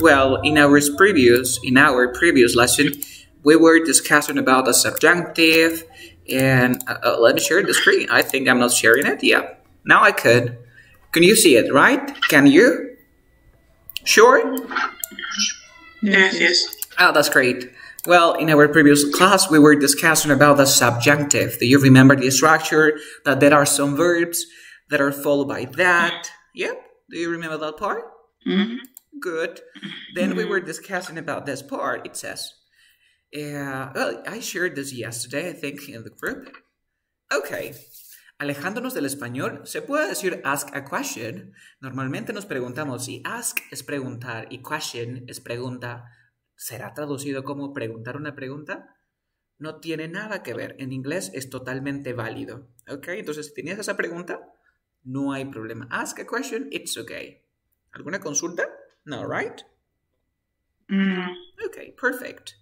Well, in our previous in our previous lesson, we were discussing about the subjunctive, and uh, uh, let me share the screen. I think I'm not sharing it. Yeah, now I could. Can you see it? Right? Can you? Sure. Yes, yes. Oh, that's great. Well, in our previous class, we were discussing about the subjunctive. Do you remember the structure? That there are some verbs that are followed by that. Yep. Do you remember that part? Mm-hmm. Good. Then we were discussing about this part. It says, uh, well, I shared this yesterday, I think, in the group. Okay. Alejándonos del español, se puede decir ask a question. Normalmente nos preguntamos si ask es preguntar y question es pregunta. ¿Será traducido como preguntar una pregunta? No tiene nada que ver. En inglés es totalmente válido. ¿Ok? Entonces, si tenías esa pregunta, no hay problema. Ask a question, it's okay. ¿Alguna consulta? No, right? Mm. Okay, perfect.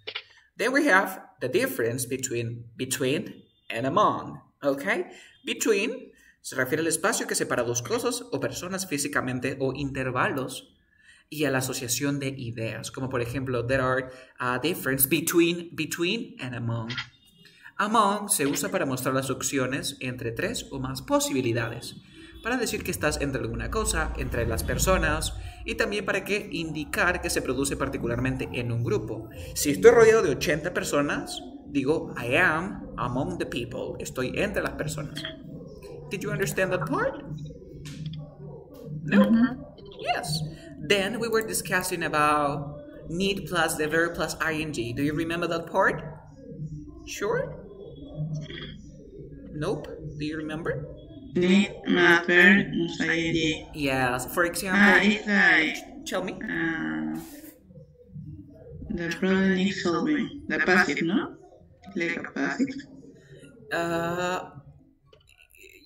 Then we have the difference between between and among. Okay? Between se refiere al espacio que separa dos cosas o personas físicamente o intervalos y a la asociación de ideas, como por ejemplo, there are a difference between between and among. Among se usa para mostrar las opciones entre tres o más posibilidades, para decir que estás entre alguna cosa, entre las personas, y también para que indicar que se produce particularmente en un grupo. Si estoy rodeado de 80 personas, digo I am among the people, estoy entre las personas. Did you understand that part? No? Yes. Then we were discussing about need plus the verb plus ing. Do you remember that part? Sure? Nope. Do you remember? Need, matter, anxiety. Yes. For example, it's like tell me. uh, the problem needs solving. The passive, no? Like a passive. Uh,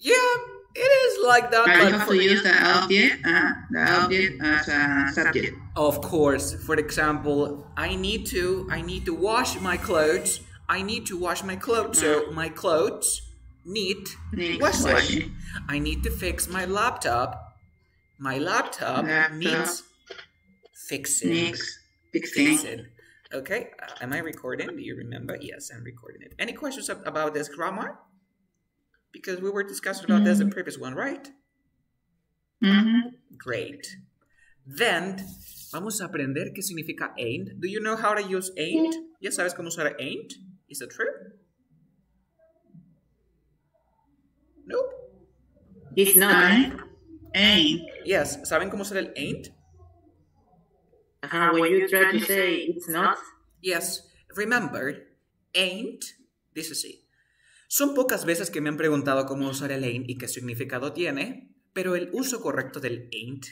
yeah, it is like that. I but have to use the object, uh, the object as a subject. Of course. For example, I need to I need to wash my clothes. I need to wash my clothes. So my clothes need Needs washing. washing. I need to fix my laptop. My laptop, Laptop. needs fixing. Next, fixing. Fixing. Okay, uh, am I recording? Do you remember? Yes, I'm recording it. Any questions ab- about this grammar? Because we were discussing about this in the previous one, right? Mm-hmm. Great. Then vamos a aprender qué significa ain't. Do you know how to use ain't? ¿Ya sabes cómo usar ain't? Is that true? Nope. It's not. Ain't. Yes, ¿saben cómo usar el ain't? Uh-huh, when you try to say it's not, Yes. Remember, ain't, dice así. Son pocas veces que me han preguntado cómo usar el ain't y qué significado tiene, pero el uso correcto del ain't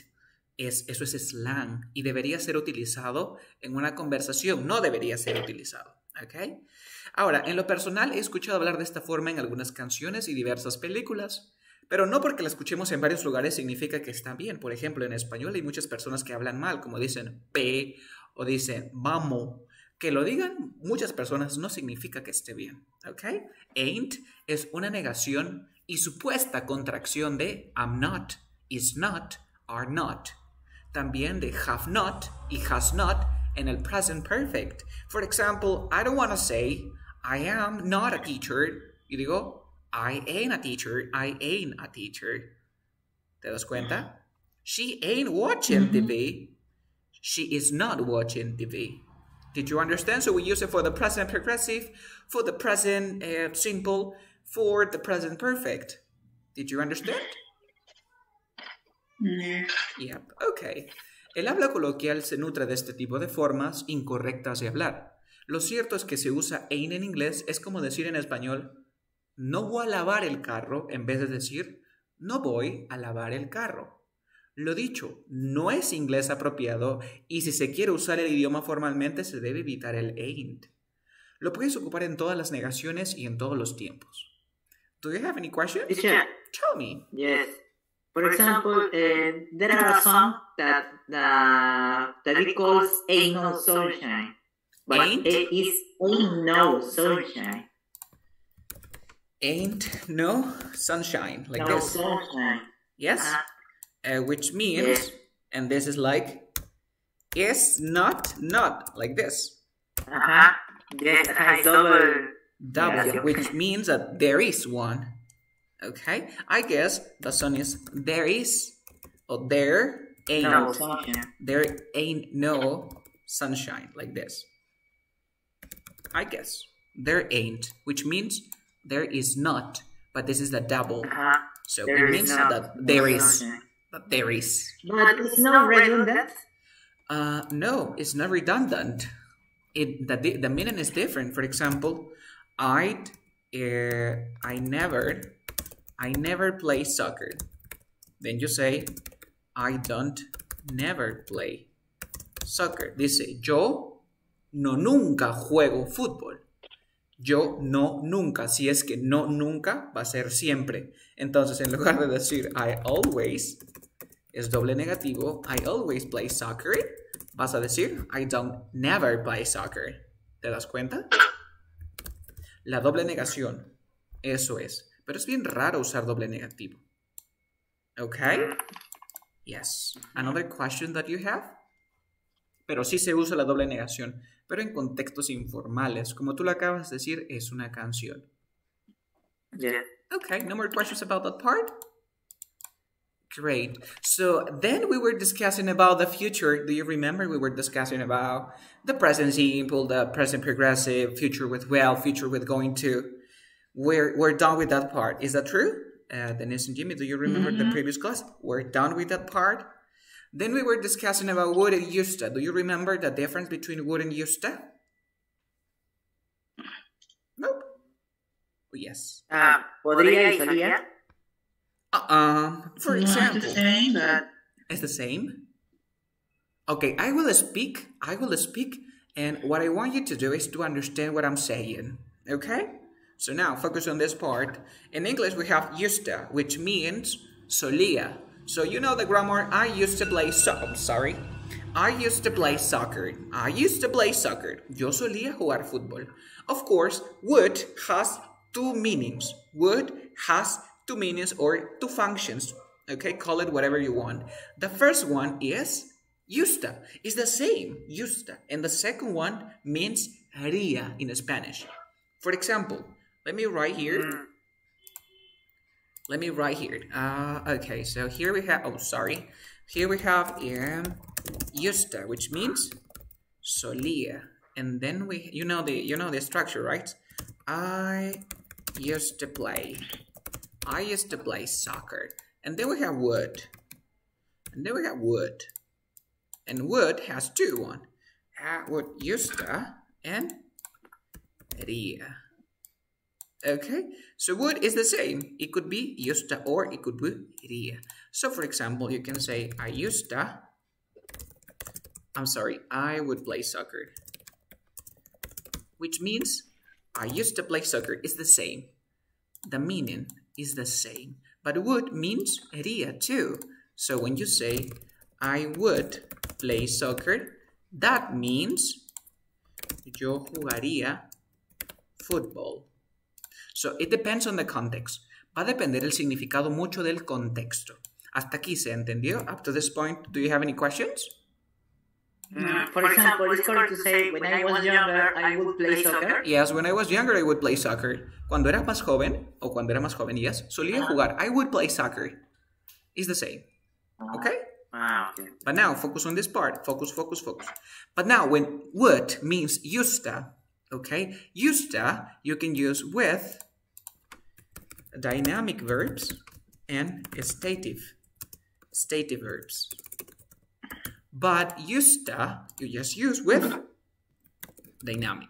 es, eso es slang y debería ser utilizado en una conversación, no debería ser utilizado, ¿ok? Ahora, en lo personal he escuchado hablar de esta forma en algunas canciones y diversas películas, pero no porque la escuchemos en varios lugares significa que está bien. Por ejemplo, en español hay muchas personas que hablan mal, como dicen p o dicen vamos. Que lo digan muchas personas no significa que esté bien, ¿ok? Ain't es una negación y supuesta contracción de I'm not, is not, are not. También de have not y has not en el present perfect. For example, I don't want to say I am not a teacher. Y digo, I ain't a teacher, I ain't a teacher. ¿Te das cuenta? She ain't watching TV. She is not watching TV. Did you understand? So we use it for the present progressive, for the present uh, simple, for the present perfect. Did you understand? Yeah. Yep, ok. El habla coloquial se nutre de este tipo de formas incorrectas de hablar. Lo cierto es que se usa ain't en inglés es como decir en español no voy a lavar el carro en vez de decir no voy a lavar el carro. Lo dicho, no es inglés apropiado y si se quiere usar el idioma formalmente se debe evitar el ain't. Lo puedes ocupar en todas las negaciones y en todos los tiempos. Do you have any questions? teacher, Tell me. yes. For example, uh, there are songs that the that it calls "Ain't No Sunshine," but Ain't? it is "Ain't No Sunshine." Ain't no sunshine like no this. sunshine. Yes? Uh, Uh, which means, Yes. and this is like, is not not like this. Uh huh. Yes, es double. W, Yeah. which means that there is one. Okay, I guess the sun is there is or there ain't No, sunshine. there ain't no sunshine like this. I guess there ain't, which means there is not, but this is the double, Ajá. so There it is means not that there is sunshine. that there is. But it's not redundant. Uh, no, it's not redundant. It the the meaning is different. For example, I'd uh, I never I never play soccer. Then you say I don't never play soccer. Dice yo no nunca juego fútbol. Yo no nunca. Si es que no nunca va a ser siempre. Entonces en lugar de decir I always es doble negativo. I always play soccer. Vas a decir I don't never play soccer. ¿Te das cuenta? La doble negación. Eso es. Pero es bien raro usar doble negativo. Okay? Yes. Another question that you have? Pero sí se usa la doble negación. Pero en contextos informales. Como tú lo acabas de decir, es una canción. Yeah. Okay, no more questions about that part? Great. So then we were discussing about the future. Do you remember we were discussing about the present simple, the present progressive, future with well, future with going to? We're we're done with that part. Is that true? Uh, Denise and Jimmy, do you remember the previous class? We're done with that part. Then we were discussing about would and yusta. Do you remember the difference between would and yusta? Nope. Oh, yes. Ah, podría y solía. Uh, for Not example, the same, but it's the same. Okay, I will speak. I will speak, and what I want you to do is to understand what I'm saying. Okay? So now focus on this part. In English, we have yusta, which means solía. So you know the grammar. I used to play soccer. I'm sorry. I used to play soccer. I used to play soccer. Yo solía jugar fútbol. Of course, would has two meanings. Would has two meanings or two functions. Okay, call it whatever you want. The first one is justa. It's the same, justa. And the second one means haría in Spanish. For example, let me write here. Let me write here. Uh, okay, so here we have, oh, sorry. Here we have um, justa, which means solía. And then we, you know the, you know the structure, right? I used to play. I used to play soccer. And then we have would. And then we have would. And would has two one. Uh, used to and haría. Okay, so would is the same. It could be to or it could be haría. So for example, you can say I to. I'm sorry, I would play soccer. Which means I used to play soccer is the same. The meaning is the same. But would means haría too. So when you say I would play soccer, that means yo jugaría fútbol. So it depends on the context. Va a depender el significado mucho del contexto. Hasta aquí se entendió. Up to this point, do you have any questions? Mm, For example, it's correct to say when I was younger I would play soccer. Yes, when I was younger I would play soccer. Cuando era más joven, o cuando era más joven, yes, solía jugar. I would play soccer. It's the same. Okay? Ah, okay. But now focus on this part. Focus, focus, focus. But now when would means justa, okay? Justa you can use with dynamic verbs and stative. Stative verbs. But justa you just use with dynamic.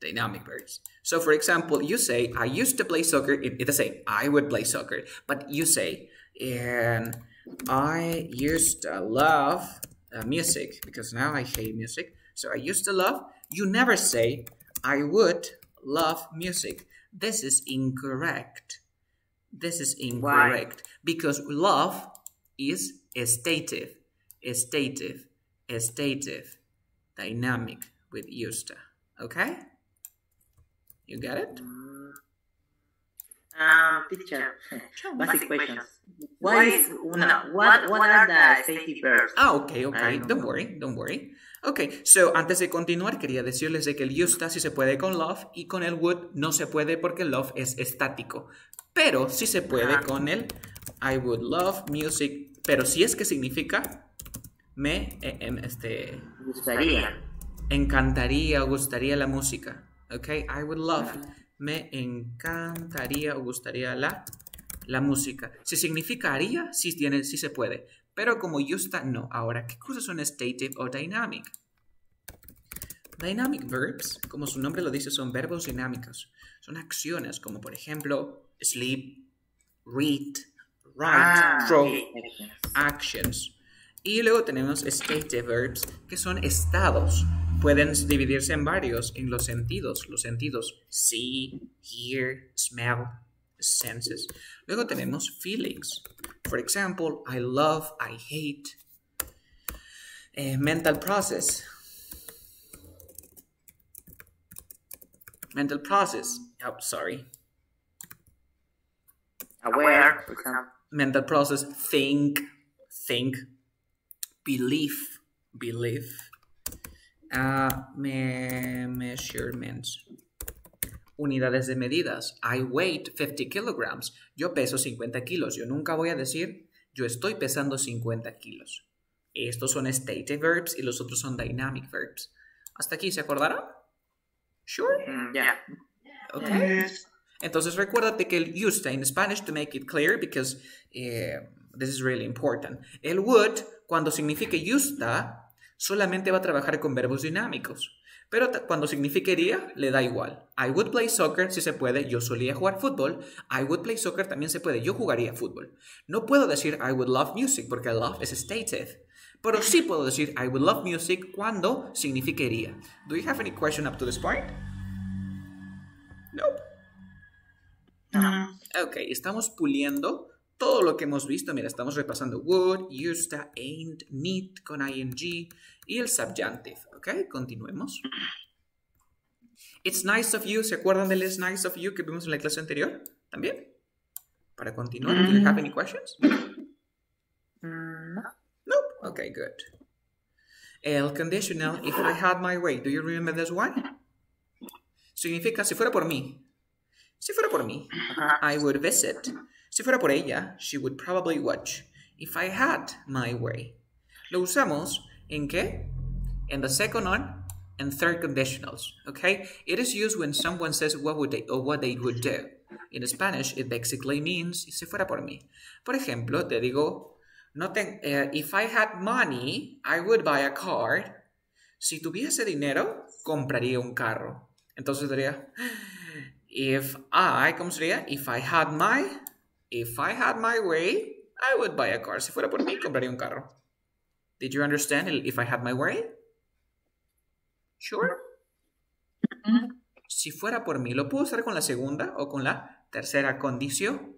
Dynamic verbs. So for example, you say, I used to play soccer. It, it's the same. I would play soccer. But you say, and I used to love uh, music because now I hate music. So I used to love. You never say, I would love music. This is incorrect. This is incorrect because love is stative, stative, stative, dynamic with used to. Okay? You get it? Um, teacher, basic questions. What is una? What What are the safety verbs? Ah, ok, ok. Don't Don't know. worry, don't worry. Ok, so antes de continuar quería decirles de que el Yusta sí se puede con love y con el would no se puede porque love es estático. Pero sí se puede con el I would love music, pero si es que significa me eh, em, este, Gustaría. encantaría o gustaría la música. Ok, I would love. Me encantaría o gustaría la, la música. Si significa haría, sí, tiene, sí se puede. Pero como Yusta, no. Ahora, ¿qué cosas son stative o dynamic? Dynamic verbs, como su nombre lo dice, son verbos dinámicos. Son acciones como, por ejemplo, sleep, read, write, Ah, throw, okay. actions. Y luego tenemos stative verbs, que son estados. Pueden dividirse en varios, en los sentidos. Los sentidos see, hear, smell, senses. Luego tenemos feelings. For example, I love, I hate. Eh, mental process. Mental process. Oh, sorry. Aware, mental process think think belief belief Ah, me- measurements unidades de medidas I weight 50 kilograms yo peso 50 kilos yo nunca voy a decir yo estoy pesando 50 kilos estos son stative verbs y los otros son dynamic verbs hasta aquí se acordaron sure Mm, yeah. okay. Entonces recuérdate que el used in Spanish to make it clear because eh, this is really important. El would, cuando signifique yusta, solamente va a trabajar con verbos dinámicos. Pero cuando significaría, le da igual. I would play soccer si se puede, yo solía jugar fútbol. I would play soccer también se puede, yo jugaría fútbol. No puedo decir I would love music porque love es stative. Pero sí puedo decir I would love music cuando significaría. Do you have any question up to this point? Nope. No. Ok, estamos puliendo todo lo que hemos visto. Mira, estamos repasando would, used, ain't, need con ing y el subjunctive. Ok, continuemos. It's nice of you. ¿Se acuerdan del it's nice of you que vimos en la clase anterior? También. Para continuar, do you have any questions? Mm, no. Nope. Okay, good. El conditional, if I had my way. Do you remember this one? Significa si fuera por mí. Si fuera por mí. I would visit. Si fuera por ella, she would probably watch. If I had my way. Lo usamos en qué? In the second one and third conditionals. Okay? It is used when someone says what would they or what they would do. In Spanish, it basically means si fuera por mí. Por ejemplo, te digo, no eh, if I had money, I would buy a car. Si tuviese dinero, compraría un carro. Entonces diría, if I, ¿cómo sería? If I had my, if I had my way, I would buy a car. Si fuera por mí, compraría un carro. Did you understand if I had my way? Sure. Si fuera por mí, ¿lo puedo usar con la segunda o con la tercera condición?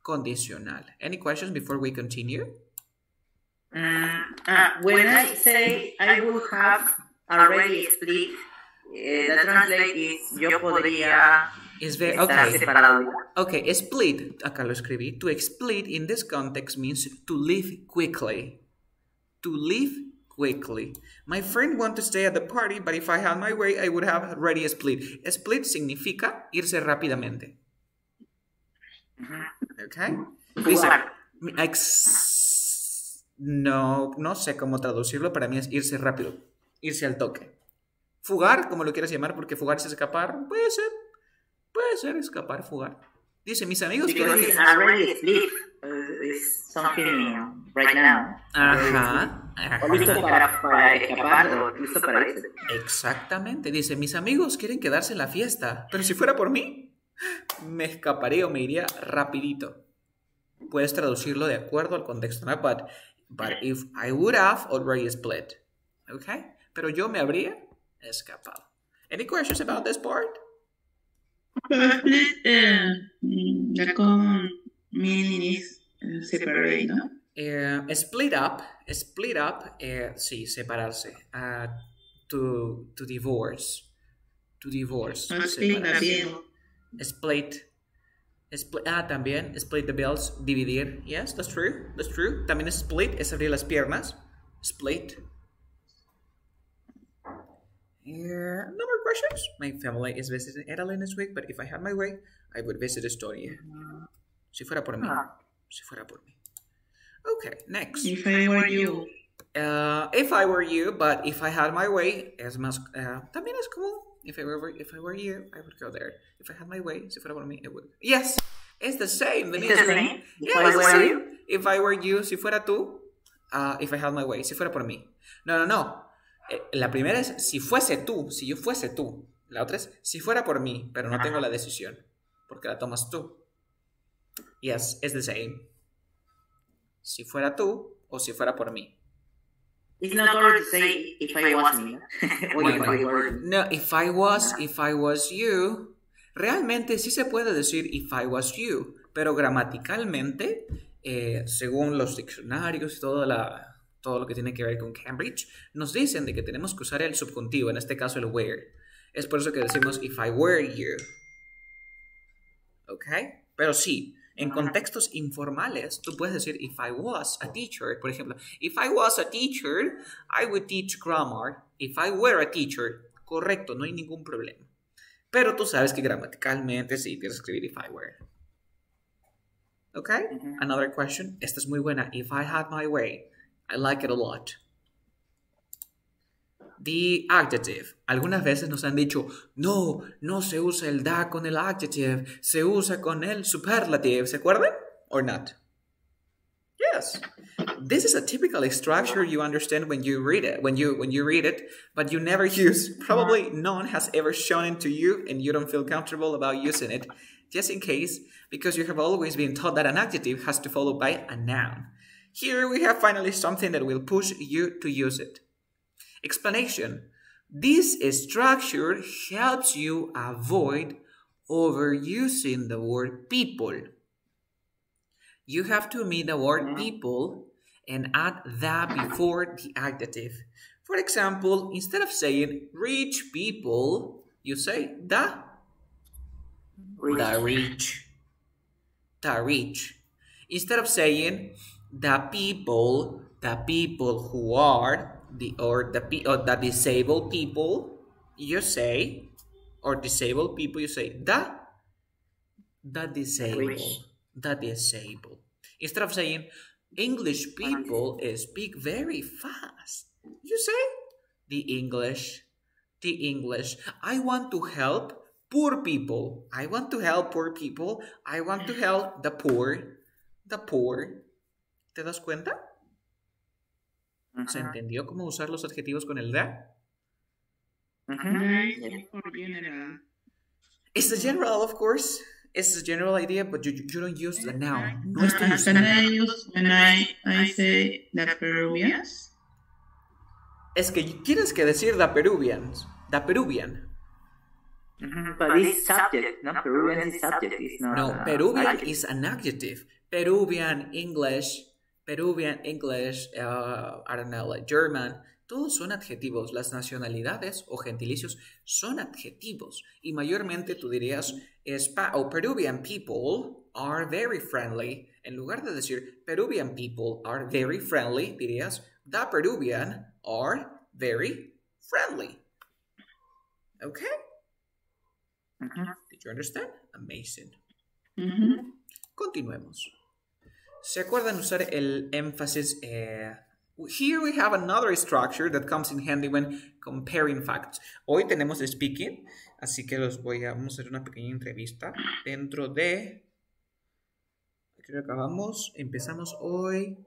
Condicional. Any questions before we continue? Mm, ah, when I say I would have already split, eh, the translate is yo podría Is very okay. Okay, split, acá lo escribí. To split in this context means to leave quickly. To leave quickly. My friend want to stay at the party, but if I had my way, I would have already split. Split significa irse rápidamente. Okay? Dice, ex- no, no sé cómo traducirlo, para mí es irse rápido, irse al toque. Fugar, como lo quieras llamar, porque fugar es escapar, puede ser, puede ser escapar, fugar. Dice, mis amigos it's. Uh, something right now. Ajá, O listo para, para escapar o listo para irse. Exactamente, dice, mis amigos quieren quedarse en la fiesta, pero si fuera por mí, me escaparía o me iría rapidito. Puedes traducirlo de acuerdo al contexto, ¿no? But, but if I would have already split, ¿ok? Pero yo me habría escapado. Any questions about this part? Split, eh, mm, the common meaning is eh, separate, ¿no? Eh, split up, split up, eh, sí, separarse. Ah, to, to divorce. To divorce. No split bien. Split. Split, ah, también, split the bills, dividir. Yes, that's true, that's true. También split, es abrir las piernas. Split. Yeah, no more questions. My family is visiting Italy this week, but if I had my way, I would visit Estonia. Si fuera por mí. Ah. Si fuera por mí. Okay, next. If I were you. Uh, if I were you, but if I had my way, es más, uh, también es como, if I were, if I were you, I would go there. If I had my way, si fuera por mí, I would. Yes, it's the same. It's the Denise. same? If Yeah, I it's the were same. you? If I were you, si fuera tú, uh, if I had my way, si fuera por mí. No, no, no. Eh, La primera es si fuese tú, si yo fuese tú. La otra es si fuera por mí, pero no tengo la decisión, porque la tomas tú. Yes, it's the same. Si fuera tú o si fuera por mí. It's not correct to say if I was me. No, if I was, if I was you. Realmente sí se puede decir if I was you, pero gramaticalmente, eh, según los diccionarios y todo, la, todo lo que tiene que ver con Cambridge, nos dicen de que tenemos que usar el subjuntivo, en este caso el were. Es por eso que decimos if I were you. ¿Ok? Pero sí, en contextos informales, tú puedes decir if I was a teacher. Por ejemplo, if I was a teacher, I would teach grammar. If I were a teacher, correcto, no hay ningún problema. Pero tú sabes que gramaticalmente sí tienes que escribir if I were. ¿Ok? Another question. Esta es muy buena. If I had my way, I like it a lot. The adjective. Algunas veces nos han dicho, no, no se usa el da con el adjective, se usa con el superlative. ¿Se acuerdan? Or not? Yes. This is a typical structure you understand when you read it, when you when you read it, but you never use. Probably no one has ever shown it to you and you don't feel comfortable about using it. Just in case, because you have always been taught that an adjective has to follow by a noun. Here we have finally something that will push you to use it. Explanation. This structure helps you avoid overusing the word people. You have to omit the word mm-hmm. people and add that before the adjective. For example, instead of saying rich people, you say the, the rich. The rich. Instead of saying the people, the people who are the or the or the disabled people, you say or disabled people, you say the the disabled, the disabled. Instead of saying English people speak very fast, you say the English, the English. I want to help poor people. I want to help poor people. I want to help the poor, the poor. ¿Te das cuenta? ¿Se entendió cómo usar los adjetivos con el general. It's the general, of course. It's the general idea, but you, you don't use the noun. No estoy Uh, can usando. I use when I, I say the Peruvians? Es que tienes que decir the Peruvians. The Peruvian. But it's subject, no? Peruvian is subject. It's not. No, Peruvian is an adjective. Peruvian, English, Peruvian, English, uh, I don't know, like German. Todos son adjetivos. Las nacionalidades o gentilicios son adjetivos. Y mayormente tú dirías, Spa o Peruvian people are very friendly. En lugar de decir Peruvian people are very friendly, dirías, the Peruvian are very friendly. Okay? Did you understand? Amazing. Continuemos. ¿Se acuerdan usar el énfasis? eh, here we have another structure that comes in handy when comparing facts. Hoy tenemos speaking, así que los voy a vamos a hacer una pequeña entrevista dentro de. Creo que acabamos. Empezamos hoy.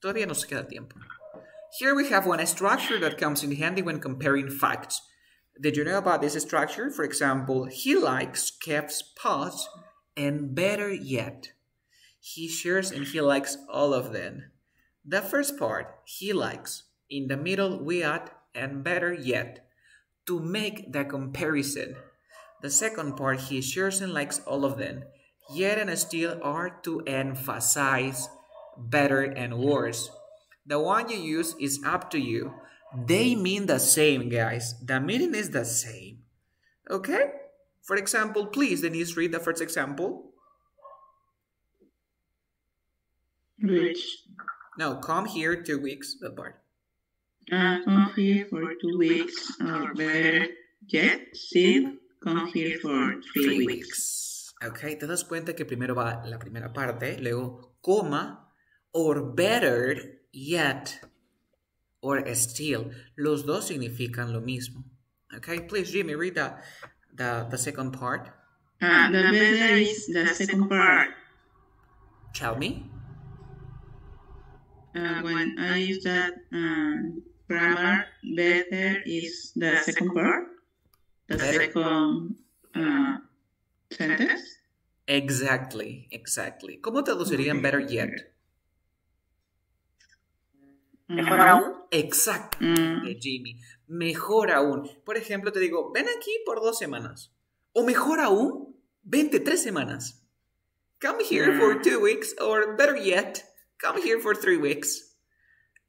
Todavía nos queda tiempo. Here we have one structure that comes in handy when comparing facts. Did you know about this structure? For example, he likes Kev's pots, and better yet, he shares and he likes all of them. The first part, he likes. In the middle, we add, and better yet, to make the comparison. The second part, he shares and likes all of them. Yet and still are to emphasize better and worse. The one you use is up to you. They mean the same, guys. The meaning is the same. Okay? For example, please, Denise, read the first example. Which? No, come here two weeks, apart. part. Uh, come here for two weeks, or better yet, still come here for three weeks. Ok, te das cuenta que primero va la primera parte, luego coma, or better yet, or still. Los dos significan lo mismo. Ok, please, Jimmy, read the, the, the second part. Uh, the better is the second part. Tell me. Uh, when I use that um, grammar, better is the second part, the Better. second uh, sentence. Exactly, exactly. ¿Cómo traducirían better yet? Mejor aún. Exacto, Mm, de Jimmy. Mejor aún. Por ejemplo, te digo, ven aquí por dos semanas. O mejor aún, vente tres semanas. Come here for two weeks, or better yet, come here for three weeks.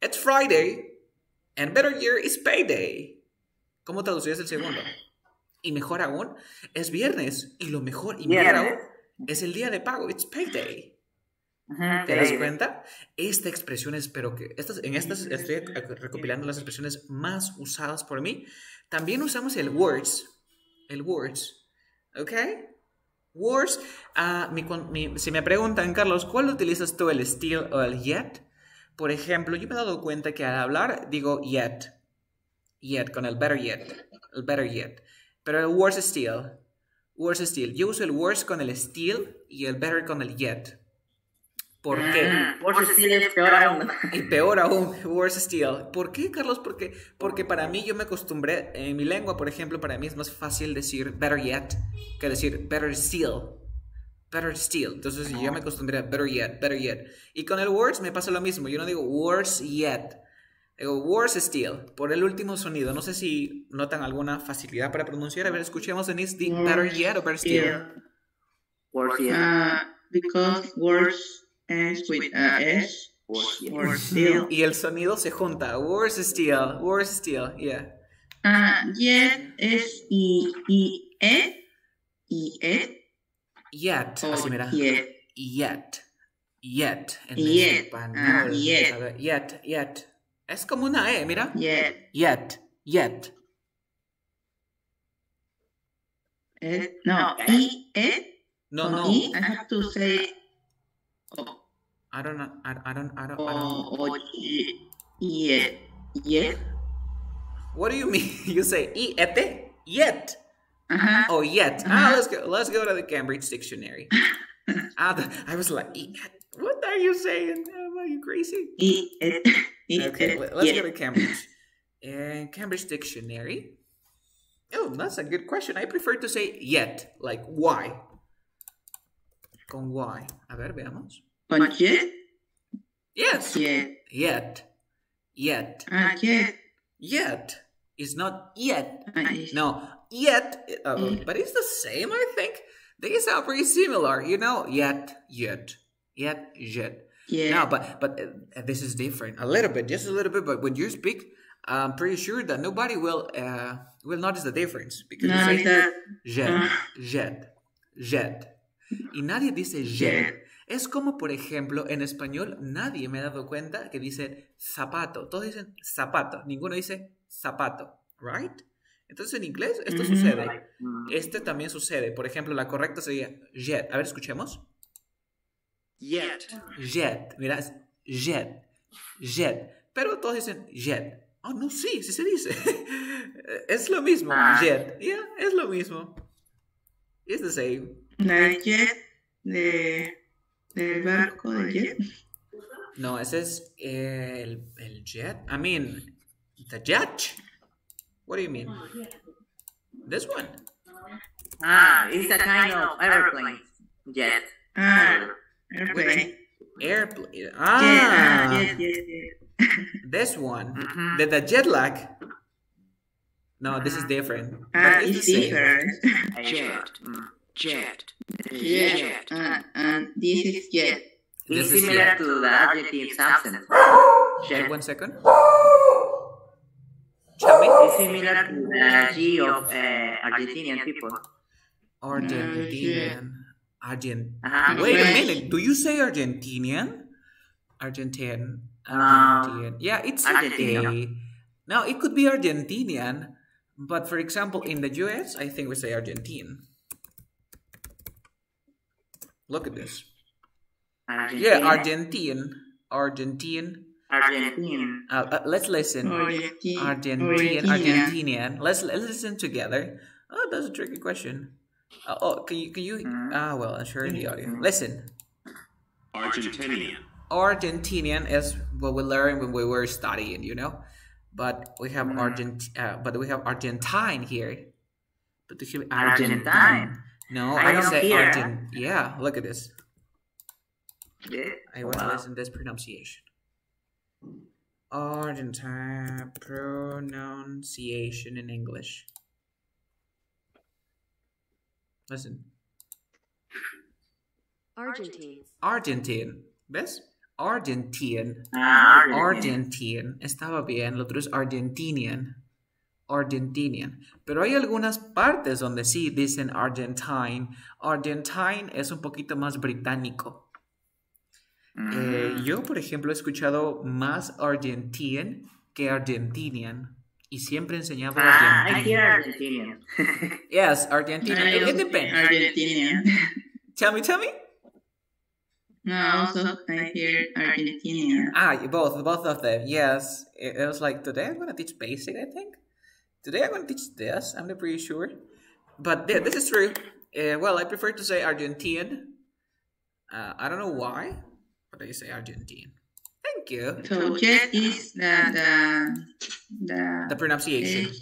It's Friday, and better year is payday. ¿Cómo traducirías el segundo? Y mejor aún, es viernes, y lo mejor y mejor aún es el día de pago, it's payday. ¿Te das cuenta? Esta expresión espero que estas, en estas estoy recopilando las expresiones más usadas por mí. También usamos el words, el words, ¿ok? Words. ah, mi mi- si me preguntan, Carlos, ¿cuál utilizas tú, el still o el yet? Por ejemplo, yo me he dado cuenta que al hablar digo yet, yet con el better yet, el better yet. Pero el words still, words still. Yo uso el words con el still y el better con el yet. ¿Por qué? Mm, Por si sí es peor aún. Y peor aún, worse still. ¿Por qué, Carlos? Porque, porque para mí yo me acostumbré, en mi lengua, por ejemplo, para mí es más fácil decir better yet que decir better still. Better still. Entonces yo me acostumbré a better yet, better yet. Y con el words me pasa lo mismo. Yo no digo worse yet. Digo worse still. Por el último sonido. No sé si notan alguna facilidad para pronunciar. A ver, escuchemos en este better yet o better still. Por si Uh, because words ends with a S. Y el sonido se junta. Worse still, worse still. Yeah. Uh, yet es I, I, E, I, E, Yet. Así mira. yet. yet. Yet. En Yet. Ah, yet. Yet, yet. Es como una E, mira. Yet. Yet, yet. Eh, no, I, E, No, no. I, have to say I don't know. I, I don't, I don't, I don't. o, o, y- yet, yet. What do you mean? You say iete? Yet. Ajá. Oh, yet. Ah, let's go. Let's go to the Cambridge Dictionary. ah, the, I was like. What are you saying? Are you crazy? E, Okay, let- let's go to Cambridge. And Cambridge Dictionary. Oh, that's a good question. I prefer to say yet, like why. Con why. A ver, veamos. Con yet, Yes. yet. Yet. Yet. Ah, yet. Yet is not yet. Ah, No, yet, uh, Mm. but it's the same, I think. They sound pretty similar, you know? Yet, yet, yet, yet. Yet. No, but but uh, this is different a little bit, just a little bit. But when you speak, I'm pretty sure that nobody will uh, will notice the difference because No, you it's say that. jet, Ah. jet, jet, y nadie dice jet. Es como, por ejemplo, en español nadie me ha dado cuenta que dice zapato. Todos dicen zapato, ninguno dice zapato, right? Entonces en inglés esto Ujú. sucede. Mm. Este también sucede. Por ejemplo, la correcta sería jet. A ver, escuchemos. Yet. Jet. Mira, es jet. Jet. Pero todos dicen jet. Oh, no, sí, sí se dice. es lo mismo. Ah. Jet. Yeah, es lo mismo. It's the same. La jet de, del barco de jet. No, ese es el, el jet. I mean, the jet. What do you mean? This one. Ah, it's a kind of airplane. Jet. Ah, airplane. Airplane. Ah, Ah, jet, jet, jet. this one. Mhm. The, the jet lag. No, this is different. Ah, But it's it's same. different. Jet. Mm. Jet. Jet. Jet. Ah, and this is jet. It's This is similar jet. to the adjective absent. Wait Jet. one second. Tell me. It's similar to the G of uh, Argentinian people. Argentinian. Argent. Uh-huh. Wait a minute. Do you say Argentinian? Argentine. No. Argentine. Yeah, it's Argentino. a. No, it could be Argentinian, but for example, in the US, I think we say Argentine. Look at this. Yeah, Argentina. Argentine. Argentine. Argentine. Uh, uh, let's listen. Argentine. Argentine, Argentinian. Let's let's listen together. Oh, that's a tricky question. Uh, oh, can you can you? Ah, well, I'm sure in the audio. Listen. Argentinian. Argentinian is what we learned when we were studying, you know. But we have Argent, uh, but we have Argentine here. But there should be Argentine. No, I I, don't say hear. Argent. Yeah, look at this. Yeah. I want to Wow. listen to this pronunciation. Argentine pronunciation in English. Listen. Argentine. Argentine. ¿Ves? Argentine. Ah, Argentine. Argentine. Estaba bien. Lo otro es Argentinian. Argentinian. Pero hay algunas partes donde sí dicen Argentine. Argentine es un poquito más británico. Eh, yo, por ejemplo, he escuchado más Argentine que Argentinian. Y siempre enseñaba Ah, I hear Argentinian. Yes, Argentinian. I It, depends. Argentinian. Tell me, tell me. No, also I hear Argentinian. Ah, both, both of them. Yes, it, it was like today I'm gonna teach basic. I think today I'm gonna teach this. I'm not pretty sure, but yeah, this is true. Uh, well, I prefer to say Argentine. Uh, I don't know why, but I say Argentine. Thank you. So jet is the the the, The pronunciation. H,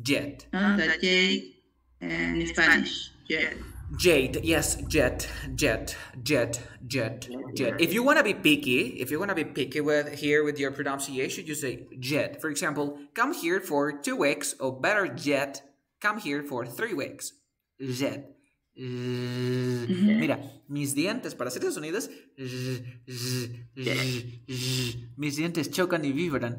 Jet. no, the J in Spanish. Jet. Jade, yes, jet, jet, jet, jet, jet. If you wanna be picky, if you wanna be picky with here with your pronunciation, you say jet. For example, come here for two weeks, or better jet, come here for three weeks. Jet. Mira, mis dientes, para hacer esos sonidos, mis dientes chocan y vibran.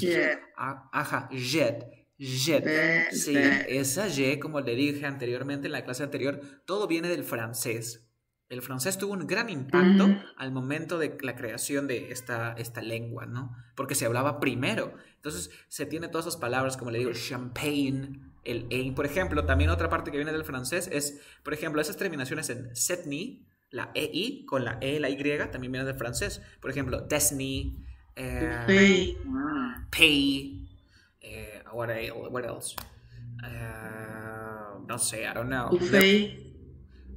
Jet. Ah, Ajá, jet. Jet. Sí, esa Y, como le dije anteriormente en la clase anterior, todo viene del francés. El francés tuvo un gran impacto Ujú. al momento de la creación de esta, esta lengua, ¿no? Porque se hablaba primero. Entonces se tiene todas esas palabras, como le digo, champagne, el ein. Por ejemplo, también otra parte que viene del francés es, por ejemplo, esas terminaciones en setni, la EI con la E y la Y también viene del francés. Por ejemplo, Destiny, eh. Mm. pay. eh, what, el- what else? Uh, no sé, I don't know. Buffet.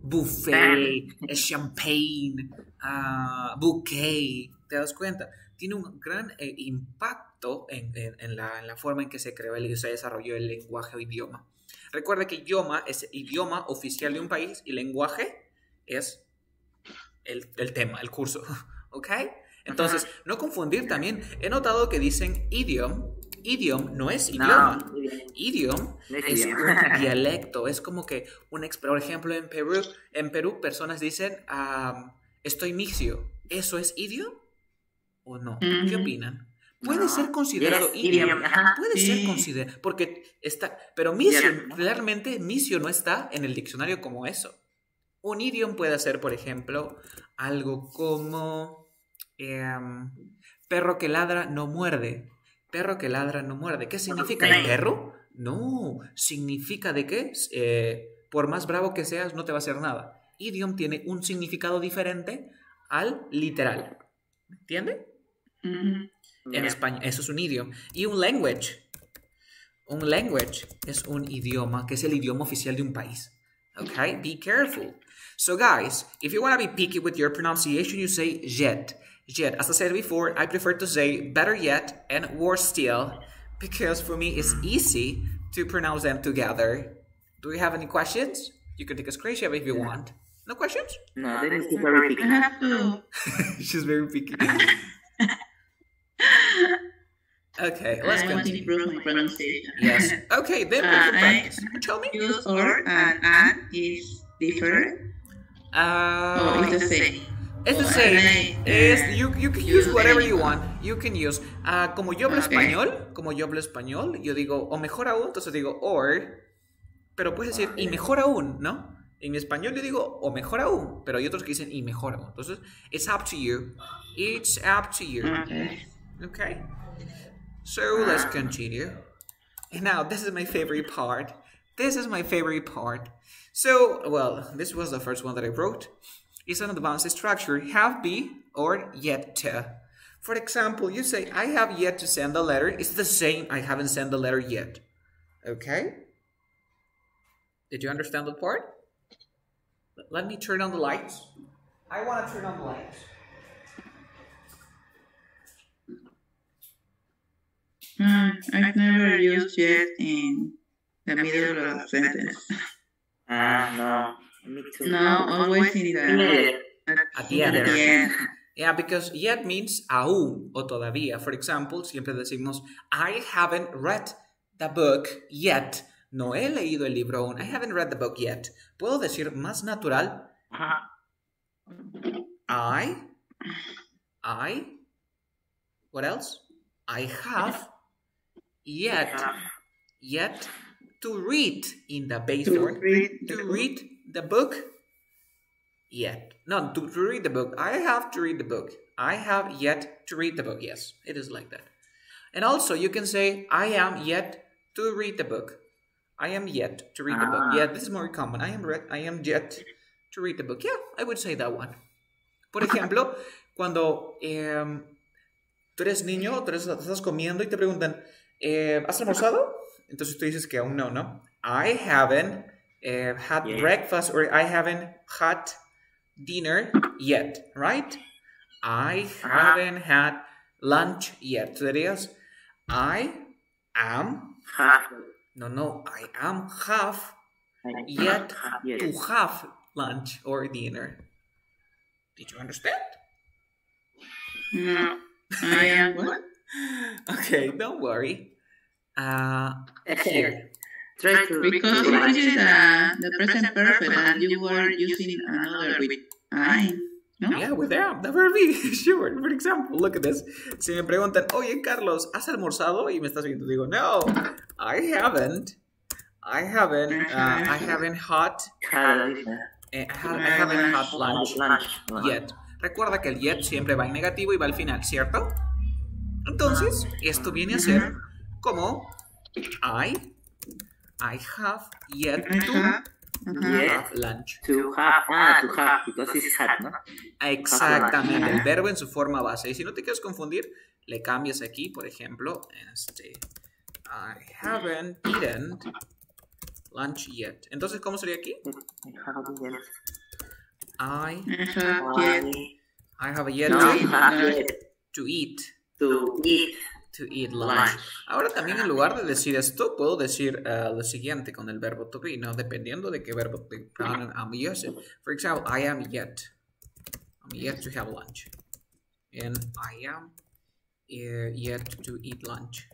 Buffet, champagne, ah, bouquet. ¿Te das cuenta? Tiene un gran eh, impacto en, en- en la, en la forma en que se creó y se desarrolló el lenguaje o idioma. Recuerda que idioma es idioma oficial de un país y lenguaje es el, el tema, el curso. ¿Ok? Entonces, no confundir también. He notado que dicen idiom. Idiom no es idioma. No, Idiom No es idioma. un dialecto, es como que un ex- por ejemplo en Perú, en Perú personas dicen am, estoy mixio. ¿Eso es idiom o no? ¿Qué opinan? Puede No, ser considerado es idiom. Puede ser considerado porque está, pero misio realmente misio no está en el diccionario como eso. Un idiom puede ser, por ejemplo, algo como em, perro que ladra no muerde. Perro que ladra no muerde. ¿Qué significa? ¿El perro? No, significa de que eh, por más bravo que seas no te va a hacer nada. Idiom tiene un significado diferente al literal. ¿Me entiende? En español, eso es un idioma. Y un language. Un language es un idioma que es el idioma oficial de un país. Okay? Be careful. So, guys, if you want to be picky with your pronunciation, you say jet. Jet. As I said before, I prefer to say better yet and worse still because for me it's easy to pronounce them together. Do you have any questions? You can take a screenshot if you want. No questions? No, that is very big. I have to. She's very picky. okay, let's I want to continue. improve my pronunciation. Yes. Okay, then we Uh, can I- practice. Tell me. Use or and and is different. Oh, Uh, it's the same. It's the same. I- Es, uh, you, you can use whatever you want. You can use. Ah, como yo hablo español, como yo hablo español, yo digo, o mejor aún, entonces digo or, pero puedes decir, y mejor aún, ¿no? En español yo digo o mejor aún, pero hay otros que dicen y mejor aún. Entonces, it's up to you. It's up to you. Okay. Okay. So let's continue. And now this is my favorite part. This is my favorite part. So, well, this was the first one that I wrote. It's an advanced structure, have be or yet to. For example, you say, I have yet to send the letter. It's the same, I haven't sent the letter yet. Okay? Did you understand that part? Let me turn on the lights. I want to turn on the lights. Uh, I've never used yet in the middle of a sentence. Ah, no. Me too. No, always in the, Neither. At the end. at the end. Yeah, because yet means aún o todavía. For example, siempre decimos I haven't read the book yet. No he leído el libro aún. I haven't read the book yet. Puedo decir más natural Ajá. I I what else? I have yet yet to read in the base To form read to book. read the book yet. No, to, to read the book. I have to read the book. I have yet to read the book. Yes, it is like that. And also, you can say, I am yet to read the book. I am yet to read the book. Ah. Yeah, this is more common. I am read. I am yet to read the book. Yeah, I would say that one. Por ejemplo, cuando em, tú eres niño, tú eres- estás comiendo y te preguntan, eh, ¿has almorzado? Entonces tú dices que aún no, ¿no? I haven't eh, had Yeah. breakfast or I haven't had dinner yet, right? I haven't had lunch yet. Tú dirías, I am, Half. no, no, I am half yet to have lunch or dinner. Did you understand? No, I am what? Okay, don't worry. Uh, here. Try to Because this is uh, the present perfect and you were using another with I. No? Yeah, with them. The verb be. Sure. For example, look at this. Si me preguntan, oye, Carlos, ¿has almorzado? Y me estás viendo, digo, no, I haven't. I haven't. Uh, I haven't had. I haven't, I haven't had lunch yet. Recuerda que el yet siempre va en negativo y va al final, ¿cierto? Entonces, esto viene a ser como I. I have yet to have lunch. To have. Ah, to have, because it's had, ¿no? Exactamente, el verbo en su forma base. Y si no te quieres confundir, le cambias aquí, por ejemplo, este, I haven't eaten lunch yet. Entonces, ¿cómo sería aquí? I, I have yet I have yet No, to, have yet to eat, to eat to eat lunch. lunch. Ahora también en lugar de decir esto, puedo decir eh, lo siguiente con el verbo to be, ¿no? Dependiendo de qué verbo te pronoun I'm using. For example, I am yet. I'm yet to have lunch. And I am eh, yet to eat lunch.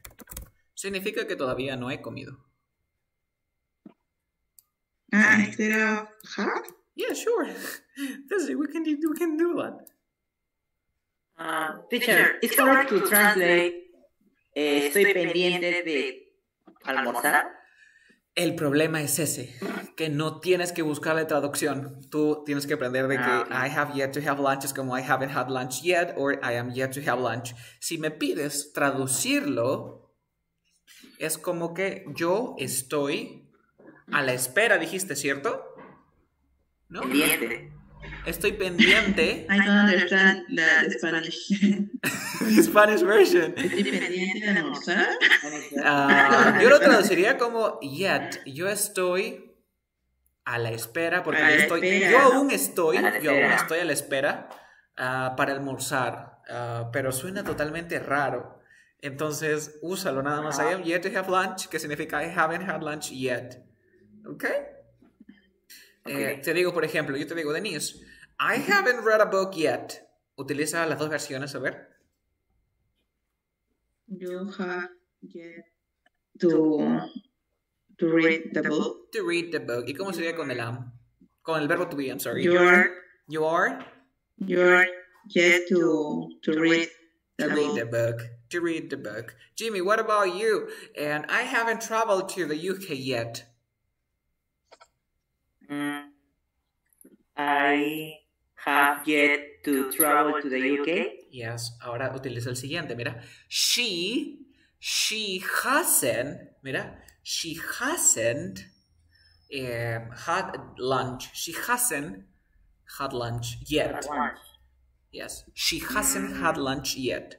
Significa que todavía no he comido. Ah, instead of have? Yeah, sure. That's it. We can do, we can do that. Ah, teacher, it's correct to translate eh, estoy pendiente de almorzar. El problema es ese, que no tienes que buscar la traducción. Tú tienes que aprender de que Ah. I have yet to have lunch es como I haven't had lunch yet or I am yet to have lunch. Si me pides traducirlo, es como que yo estoy a la espera, dijiste, ¿cierto? ¿No? Pendiente. Estoy pendiente. I don't understand the, the Spanish. Spanish version. Estoy pendiente de almorzar. Ah, yo lo traduciría como yet. Yo estoy a la espera porque yo estoy. espera. Yo aún estoy. Yo aún estoy a la espera ah, para almorzar. Ah, pero suena totalmente raro. Entonces, úsalo nada más. I am yet to have lunch, que significa I haven't had lunch yet. ¿Ok? Eh, te digo, por ejemplo, yo te digo, Denise, I haven't read a book yet. Utiliza las dos versiones, a ver. You have yet to, to read the book. To read the book. ¿Y cómo sería con el am? Con el verbo to be, I'm sorry. You are, You are you are yet to, to read the to read the book. To read the book. Jimmy, what about you? And I haven't traveled to the UK yet. Mm, I have yet to travel to the UK. Yes, ahora utiliza el siguiente, mira. She, she hasn't, mira, she hasn't um, had lunch. She hasn't had lunch yet. Yes, she hasn't had lunch yet.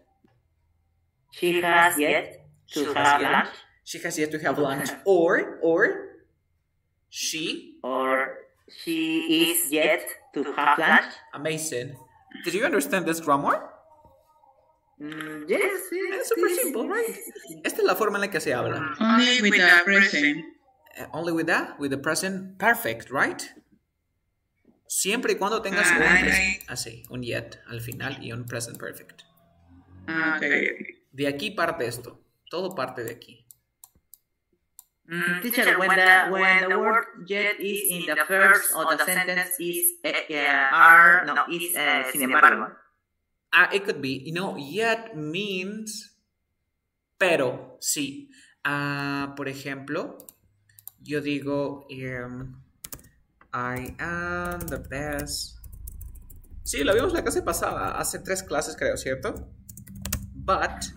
She has yet to She have yet- lunch, She has yet to have lunch. Or, or, she, or she is yet to have lunch. amazing. Did you understand this grammar? Mm, yes, yes, It's super yes, simple, yes, right? Esta es la forma en la que se habla. Only with the present. Uh, only with that, with the present perfect, right? Siempre y cuando tengas un pres- ay. así, un yet al final y un present perfect. Ah, okay. De aquí parte esto. Todo parte de aquí. Mm, teacher, when the when the word yet is in the first of the sentence is uh, uh, are no is uh, sin embargo. Ah, it could be, you know, yet means pero, sí. Ah, por ejemplo, yo digo, em, I am the best. Sí, lo vimos la clase pasada, hace tres clases creo, ¿cierto? But,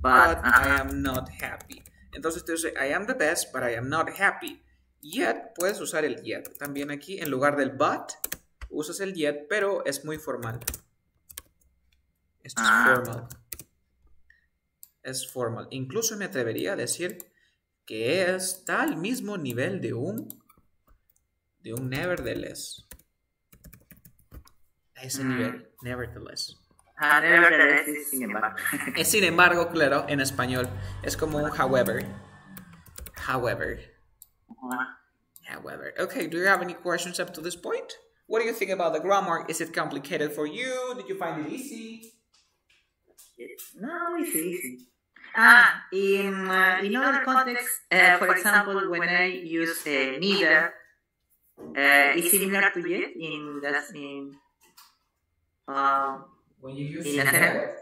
But, but I am not happy. Entonces tú dices, I am the best, but I am not happy. Yet, puedes usar el yet. También aquí, en lugar del but, usas el yet, pero es muy formal. Esto es Ah. formal. Es formal. Incluso me atrevería a decir que está al mismo nivel de un de un nevertheless. A ese Mm. nivel, nevertheless. Uh, sin embargo. Es sin embargo, claro, en español. Es como un however. However. However. Okay, do you have any questions up to this point? What do you think about the grammar? Is it complicated for you? Did you find it easy? No, easy, easy. Ah, in uh, in other contexts, uh, for example, when I use uh, neither, uh, is similar to yet in the in uh, When you use in a sentence.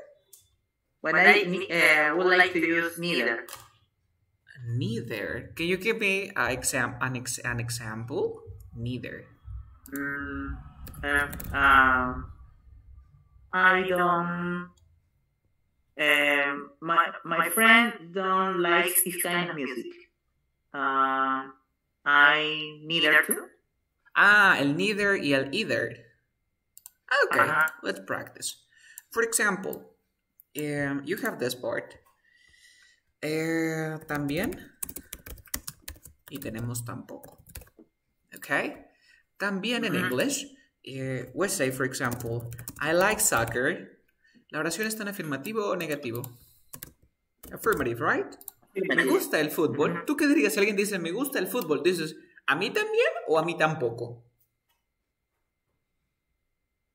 When I uh, would like to use neither. Neither. Can you give me a exam an, ex- an example? Neither. Mm, uh, um, I don't. Um, my my friend don't like this kind of music. Uh, I neither too. Ah, el neither y el either. Okay, Ajá. let's practice. For example, um, you have this part. Eh, también. Y tenemos tampoco. Okay? También en. English, eh, we say, for example, I like soccer. La oración está en afirmativo o negativo. Affirmative, right? Me gusta el fútbol. ¿Tú qué dirías si alguien dice me gusta el fútbol? Dices, ¿a mí también o a mí tampoco?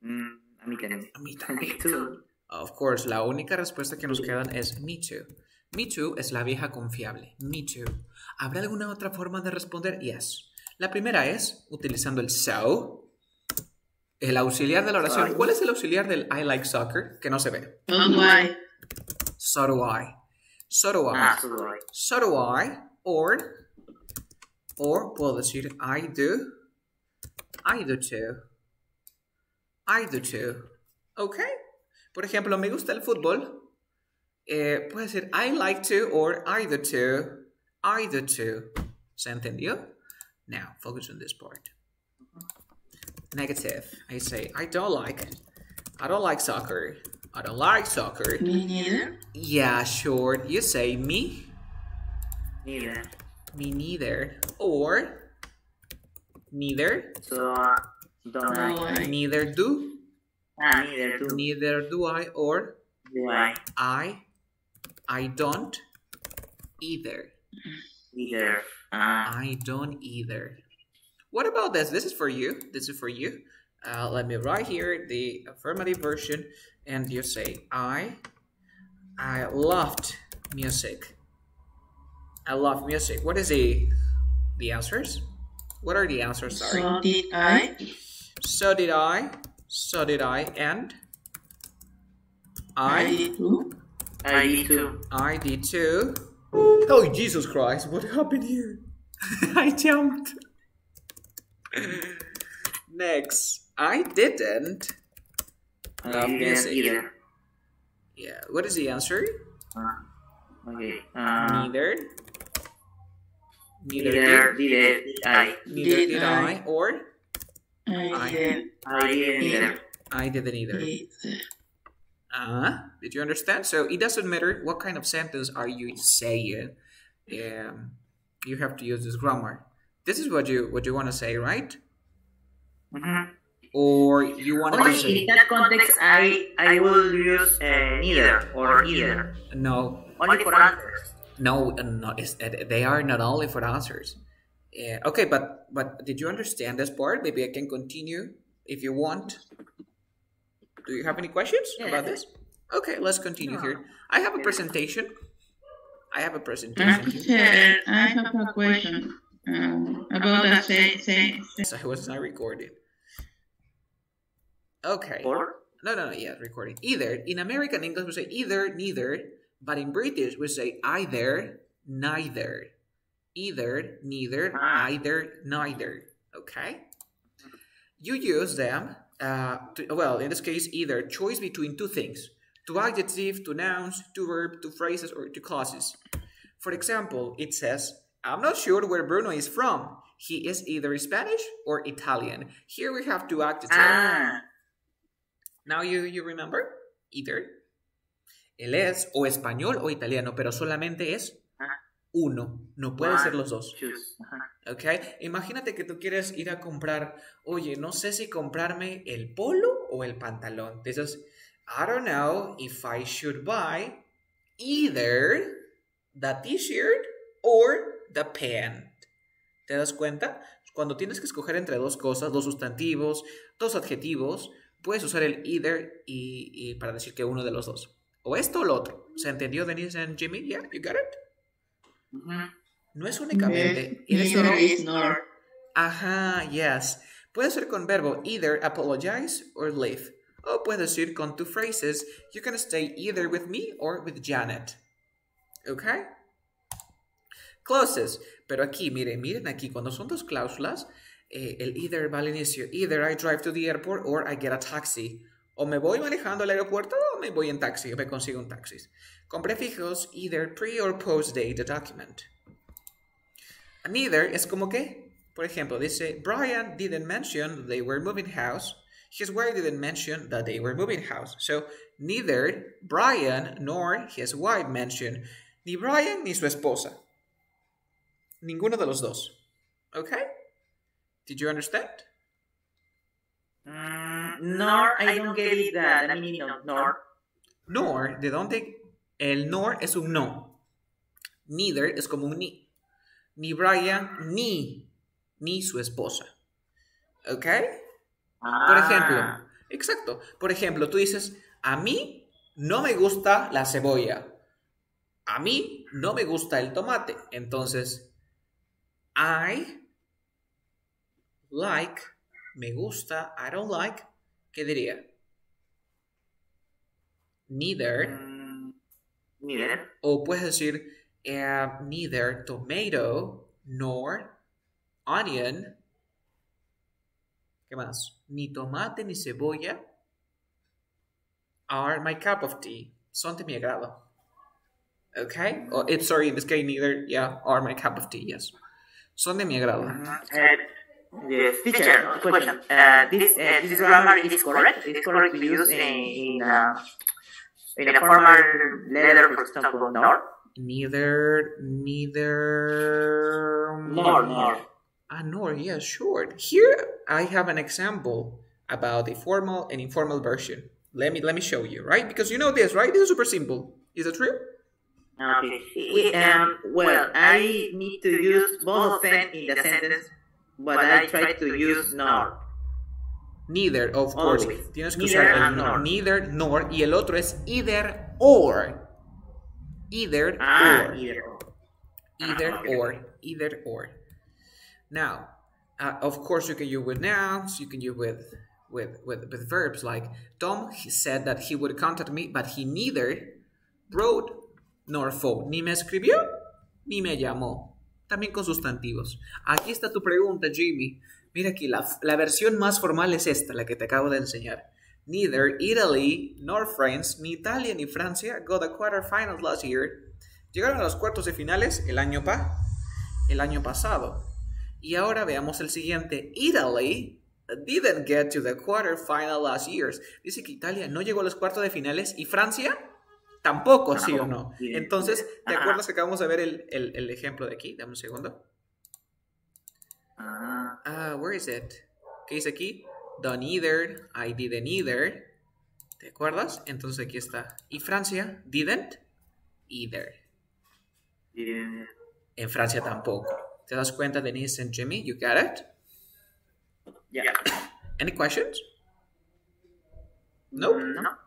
Mm, a mí también. A mí Me también. too. Of course, la única respuesta que nos quedan es me too. Me too es la vieja confiable. Me too. ¿Habrá alguna otra forma de responder? Yes. La primera es utilizando el so. El auxiliar de la oración. ¿Cuál es el auxiliar del I like soccer? Que no se ve. So do I. So do I. So do I. Ah, so do I. So do I. Or, or puedo decir I do. I do too. I do too. ¿Ok? Por ejemplo, me gusta el fútbol. Eh, puede decir I like to or I do too. I do too. ¿Se entendió? Now, focus on this part. Negative. I say I don't like. I don't like soccer. I don't like soccer. Me neither. Yeah, sure. You say me. Neither. Me neither. Or neither. So, uh, don't So I. I. Neither do. Ah, neither too. Neither do I. Or Do I. I. I don't either. Neither. Ah. I don't either. What about this? This is for you. This is for you. Uh, let me write here the affirmative version, and you say I. I loved music. I love music. What is the the answers? What are the answers? Sorry. So did I. So did I. So did I. And I I. did too. I did too. I did too. Oh Jesus Christ! What happened here? I jumped. Next, I didn't. I Love didn't music. either. Yeah, what is the answer? Okay. Uh, Neither. Neither neither did. did I. Neither Did did I. I. Or I didn't I didn't either. I didn't either. either. Uh, did you understand? So it doesn't matter what kind of sentence are you saying. Um, you have to use this grammar. This is what you what you want to say, right? Mhm. Or you want to say in that context, I I will use uh, neither or either. no, Only for answers. no, no. They are not only for answers. Yeah. Okay, but but did you understand this part? Maybe I can continue if you want. Do you have any questions about this? Okay, let's continue here. I have a presentation. I have a presentation. here. Teacher, I have a question um, about that same, same, same. So I was not recording. Okay. Or No, no, no, yeah, recording. Either. In American English, we say either, neither. But in British, we say either, neither. Either, neither, Ah. either, neither. Okay? You use them, uh, to, well, in this case, either choice between two things two adjectives, two nouns, two verbs, two phrases, or two clauses. For example, it says, I'm not sure where Bruno is from. He is either Spanish or Italian. Here we have two adjectives. ah, Now you, you remember? Either. Él es o español o italiano, pero solamente es uno. No puede ser los dos. choose. Ajá. ¿Ok? Imagínate que tú quieres ir a comprar, oye, no sé si comprarme el polo o el pantalón. Dices, I don't know if I should buy either the t-shirt or the pant. ¿Te das cuenta? Cuando tienes que escoger entre dos cosas, dos sustantivos, dos adjetivos, puedes usar el either y, y para decir que uno de los dos. O esto o lo otro. ¿Se entendió, Denise and Jimmy? Yeah, you got it? No es únicamente. Neither is nor. Ajá, yes. Puede ser con verbo either apologize or leave. O puede decir con two phrases, you can stay either with me or with Janet. Okay? Clauses. Pero aquí, miren, miren aquí, cuando son dos cláusulas, eh, el either va al inicio. Either I drive to the airport or I get a taxi. O me voy manejando al aeropuerto o me voy en taxi, me consigo un taxi. Con prefijos, either pre or post date the document. Neither es como que, por ejemplo, dice, Brian didn't mention they were moving house. His wife didn't mention that they were moving house. So, neither Brian nor his wife mentioned ni Brian ni su esposa. Ninguno de los dos. Okay? Did you understand? Mm, nor, I don't get it, the, the meaning of nor. Nor, ¿de dónde? El nor es un no. Neither es como un ni. Ni Brian ni, ni su esposa. ¿Ok? Por ejemplo, Ah, exacto. Por ejemplo, tú dices, a mí no me gusta la cebolla. A mí no me gusta el tomate. Entonces, I like, me gusta, I don't like, ¿qué diría? Neither. mm, neither. O puedes decir eh, neither tomato nor onion. ¿Qué más? Ni tomate ni cebolla are my cup of tea. Son de mi agrado. Okay? Or it's sorry, in this case, neither, yeah, are my cup of tea, yes. Son de mi agrado. Uh, yes, teacher, question. Uh, this, uh, this grammar is correct? It's correct to use in, in, uh, in a formal letter, for example, nor? Neither, neither. Nor, nor. Ah, nor, yeah, sure. Here I have an example about the formal and informal version. Let me let me show you, right? Because you know this, right? This is super simple. Is it true? Okay. We- Um, well, I need to use both of them in the sentence, but I try to use nor. Neither, of course. Tienes que Neither usar el nor. nor. Neither, nor. Y el otro es either or. Either Ah, or. either. either Ah, okay. or either or now uh, of course you can use with nouns you can use with with with, with verbs like tom he said that he would contact me but he neither wrote nor phoned ni me escribió ni me llamó también con sustantivos aquí está tu pregunta Jimmy Mira aquí, la, la versión más formal es esta, la que te acabo de enseñar. Neither Italy nor France, ni Italia ni Francia, got the quarterfinals last year. Llegaron a los cuartos de finales el año, pa el año pasado. Y ahora veamos el siguiente. Italy didn't get to the quarterfinal last year. Dice que Italia no llegó a los cuartos de finales y Francia tampoco, ¿sí o no? Entonces, ¿te acuerdas que acabamos de ver el, el- el ejemplo de aquí? Dame un segundo. Ah, Ah, where is it? ¿Qué dice aquí? Done either, I didn't either. ¿Te acuerdas? Entonces aquí está. ¿Y Francia? Didn't either. yeah. En Francia tampoco. ¿Te das cuenta, Denise and Jimmy? You got it? Yeah. Any questions? Nope. No.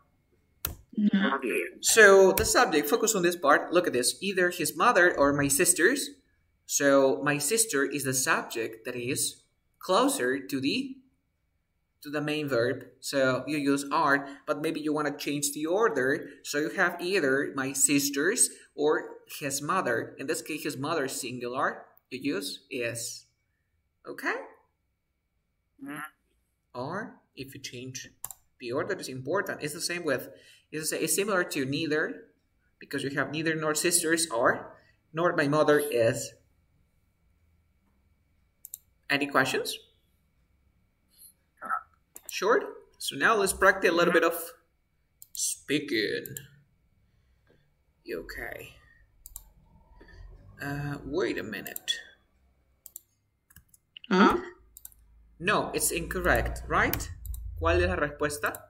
No. So the subject, focus on this part. Look at this. Either his mother or my sisters. So my sister is the subject that is closer to the to the main verb. So you use are, but maybe you want to change the order. So you have either my sisters or his mother. In this case, his mother is singular. You use is. Okay? Mm. Or if you change the order is important. It's the same with it's, it's similar to neither because we have neither nor sisters or nor my mother is. Any questions? Sure. So now let's practice a little bit of speaking. Okay. Uh, wait a minute. Oh, No, it's incorrect, right? ¿Cuál es la respuesta?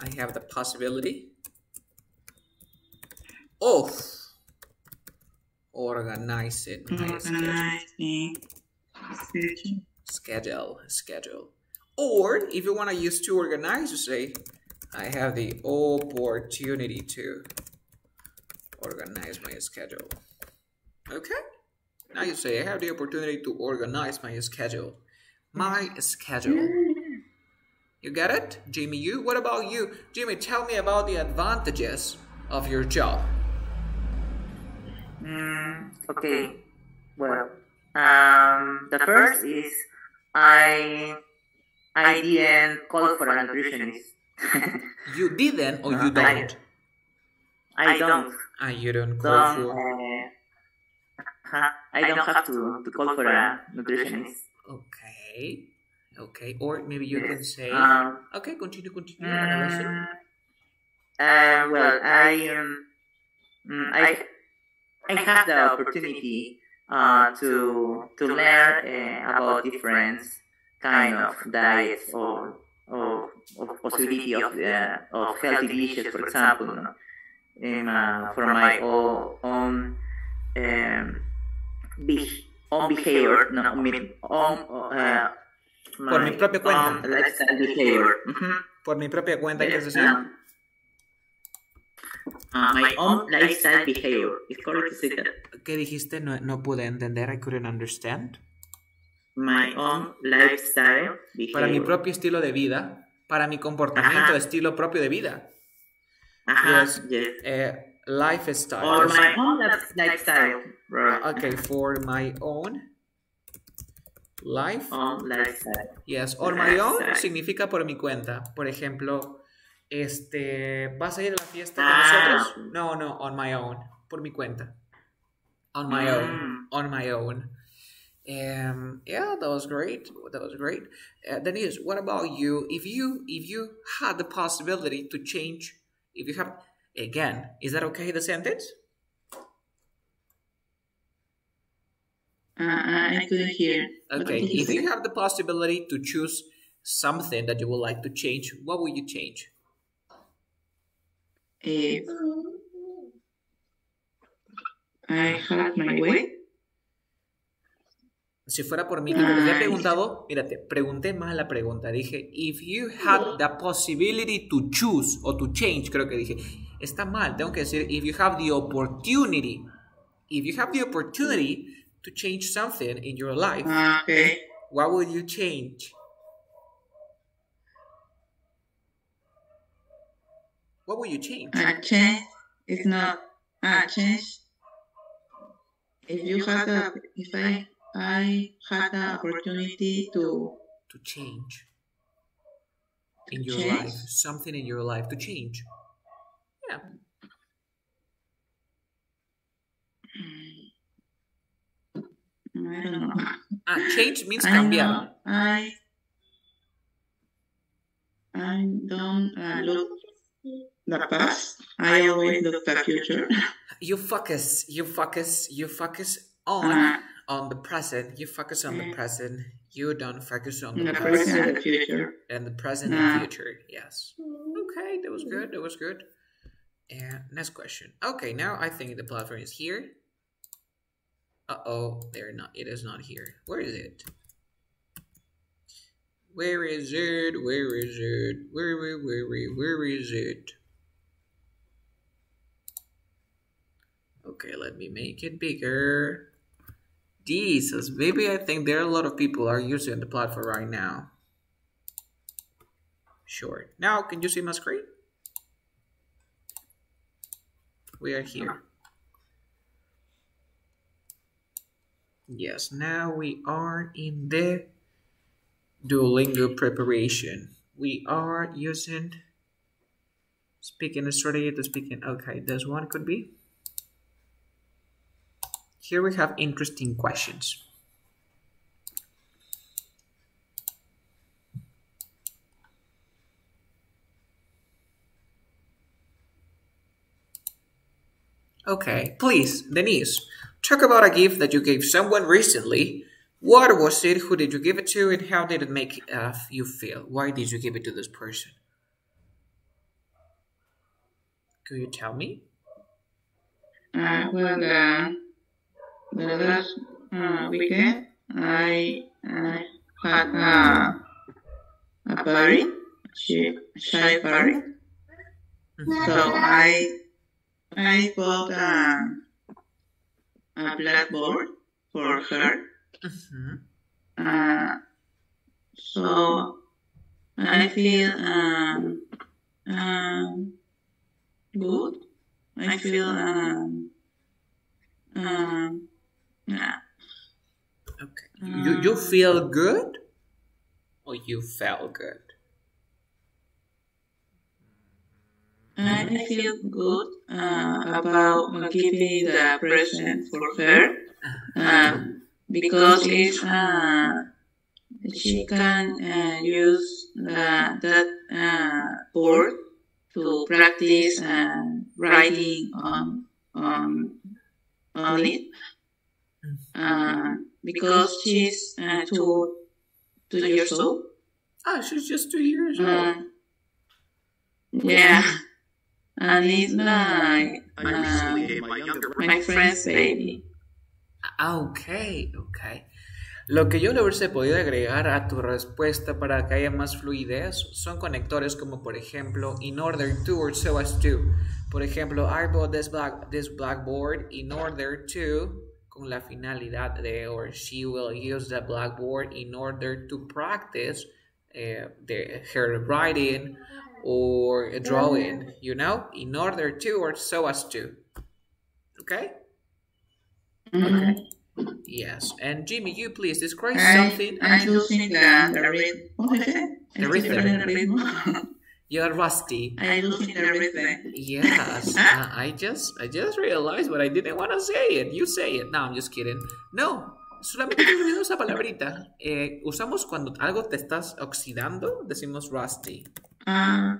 I have the possibility of organizing my schedule. organizing. Schedule. schedule, schedule. Or if you want to use to organize, you say, I have the opportunity to organize my schedule. Okay? Now you say, I have the opportunity to organize my schedule. My schedule. Mm. You get it? Jimmy, you? What about you? Jimmy, tell me about the advantages of your job. Mm, okay. Well, um, the first is I I didn't call for a nutritionist. You didn't or you Uh, I- don't? I don't. Ah, you don't call Don't. for. Uh, huh, I don't have to, to call for a nutritionist. Okay. Okay. Or maybe you can say. Um, Okay, continue, continue. Mm, uh, well, I um, mm, I I have the opportunity uh, to to learn uh, about different kind of diets or or, or possibility of uh, of healthy dishes, for example, in, uh, for my own own um, be- own behavior, no, I mean, own, uh, Por mi propia cuenta. Por mi propia cuenta, ¿qué? Um, uh, my own lifestyle behavior. Correct to? ¿Qué dijiste? No, no pude entender. I couldn't understand. My own lifestyle behavior. Para mi propio estilo de vida. Para mi comportamiento Ajá. estilo propio de vida. Ajá, Yes. yes. Eh, lifestyle. Or my own life- lifestyle. Right. Okay, for my own life. Own lifestyle. Yes, or my own significa por mi cuenta. Por ejemplo, este, ¿vas a ir a la fiesta con Ah. nosotros? No, no, on my own, por mi cuenta. On my own, Mm. on my own. Um, yeah, that was great. That was great. Uh, Denise, what about you? If you if you had the possibility to change, if you have again, is that okay? The sentence? I couldn't hear. Okay. If you have the possibility to choose something that you would like to change, what would you change? If I had my way, Si fuera por mí, que me lo había preguntado, mírate, pregunté más la pregunta. Dije, if you had the possibility to choose o to change, creo que dije, está mal, tengo que decir, if you have the opportunity, if you have the opportunity to change something in your life, Ah, okay. what would you change? What would you change? A change is not a change. If you have a, if I I had the opportunity to To change in your change. life. Something in your life to change. Yeah. I don't know. Ah, change means I cambiar. know I I don't uh, look the past. I always look the future. You focus, you focus, you focus on Uh, on the present. You focus on the present. You don't focus on the the present past and the future. and the present Nah. and future. Yes. Okay, that was good. That was good. And next question. Okay, now I think the platform is here. Uh oh, they're not. It is not here. Where is it? Where is it? Where is it? Where where where where where is it? Okay, let me make it bigger. Jesus, maybe I think there are a lot of people are using the platform right now. Sure. Now, can you see my screen? We are here. Yes, now we are in the Duolingo preparation. We are using speaking strategy to speaking. Okay, this one could be. Here we have interesting questions. Okay, please, Denise, talk about a gift that you gave someone recently. What was it? Who did you give it to? And how did it make uh, you feel? Why did you give it to this person? Could you tell me? Uh, well, uh, the last uh, weekend, I uh, had uh, a party, she, shy party. So I I bought a, a blackboard for her. Mhm. Uh, so I feel um, um, good. I feel um, um, yeah. Okay. You, you feel good? Or you felt good? I feel good uh, about giving the present for her um, because it's, uh, she can uh, use the, that uh, board to practice uh, writing on on on it uh, because she's uh, two two years old. Ah, she's just two years old. Uh, yeah, and it's like uh, my my friend's baby. Ah, Ok, ok. Lo que yo le hubiese podido agregar a tu respuesta para que haya más fluidez son conectores como por ejemplo in order to or so as to. Por ejemplo, I bought this, black, this blackboard in order to con la finalidad de or she will use the blackboard in order to practice the, her writing or a drawing, you know, in order to or so as to. Okay? Mhm. Yes. And Jimmy, you please describe I, something. I'm losing the, the rhythm. What is it? The rhythm. You're rusty. I'm losing the rhythm. Yes. uh, I just I just realized, but I didn't want to say it. You say it. No, I'm just kidding. No. Solamente te olvidó esa palabrita. Eh, usamos cuando algo te estás oxidando, decimos rusty. Uh,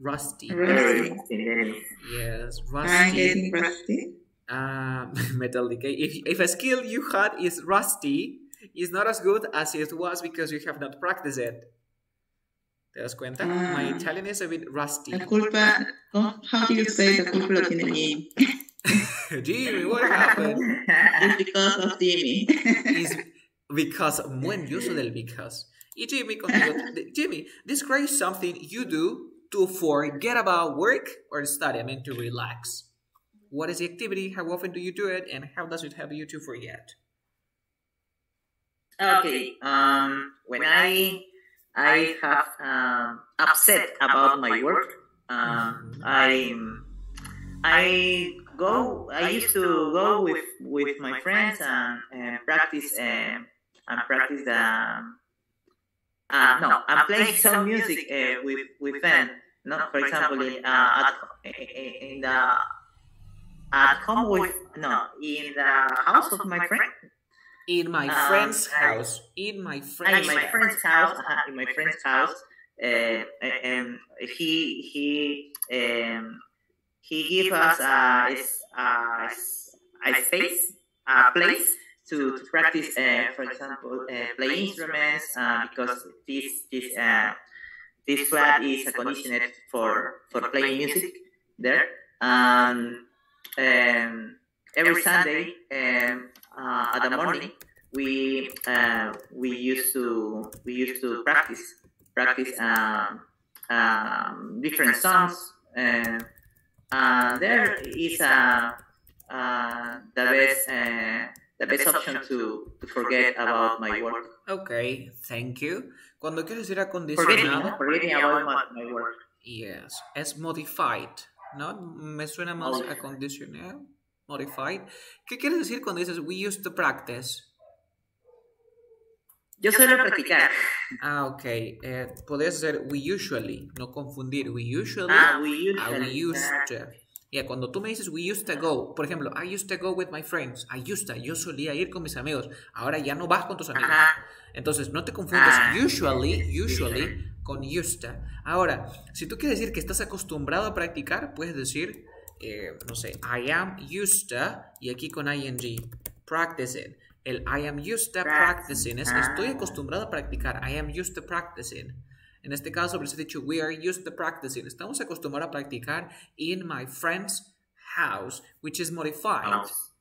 Rusty. Rusty. Yes, I'm rusty. getting rusty. Um, metal decay. If, if a skill you had is rusty, it's not as good as it was because you have not practiced it. ¿Te das cuenta? My Ah. Italian is a bit rusty. La culpa, oh, how do you say the culpa lo tiene Jimmy? Jimmy, what happened? It's because of Jimmy. Is because, buen uso del because. Y Jimmy, contigo, Jimmy, describe something you do to forget about work or study, I mean to relax. What is the activity? How often do you do it? And how does it help you to forget? Okay. Um, when I I have um, upset about my work, um, I I go. I used to go with with my friends and, and practice um, and practice the. Uh, no, I'm playing some music uh, with with them. Not, for example, in, uh, at, in the at home with no in the house of my friend. In my Um, friend's uh, house. In my Ah, friend's in my house. friend's house. uh, in my friend's house. Uh, and he he um, he give us a, a, a space, a place to, to practice, uh, for example, uh, play instruments, uh, because this this this flat is conditioned for for playing music there. Um, um, every Sunday um, uh, at the morning, we uh, we used to we used to practice practice um, different songs. And uh, there is the best the best option to, to forget about my work. Ok, thank you. Cuando quieres decir Forgetting, acondicionado, forgetting about my, my work. yes, es modified, ¿no? Me suena más Modified. acondicionado. Modified. ¿Qué quieres decir cuando dices we used to practice? Yo suelo practicar. Ah, ok. Eh, podrías hacer we usually, no confundir. We usually Ah, we usually. a we used to. Yeah, cuando tú me dices we used to go, por ejemplo, I used to go with my friends. I used to, yo solía ir con mis amigos. Ahora ya no vas con tus amigos. Entonces, no te confundas Ah. usually, usually con used to. Ahora, si tú quieres decir que estás acostumbrado a practicar, puedes decir, eh, no sé, I am used to, y aquí con ing, practicing. El I am used to practicing es estoy acostumbrado a practicar. I am used to practicing. En este caso, les he dicho, we are used to practicing. Estamos acostumbrados a practicar in my friend's house, which is modified. House.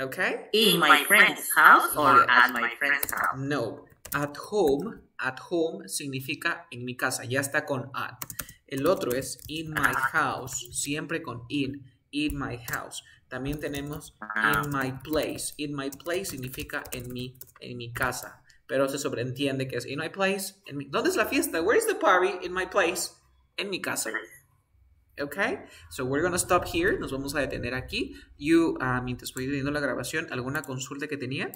Okay? In my friend's house or at my friend's house. No. At home, at home significa en mi casa, ya está con at. El otro es in my house, siempre con in, in my house. También tenemos in my place. In my place significa en mi, en mi casa. Pero se sobreentiende que es in my place. En mi, ¿Dónde es la fiesta? Where is the party? In my place. En mi casa. Okay, so we're gonna stop here. Nos vamos a detener aquí. You, ah, mientras voy viendo la grabación, ¿alguna consulta que tenía?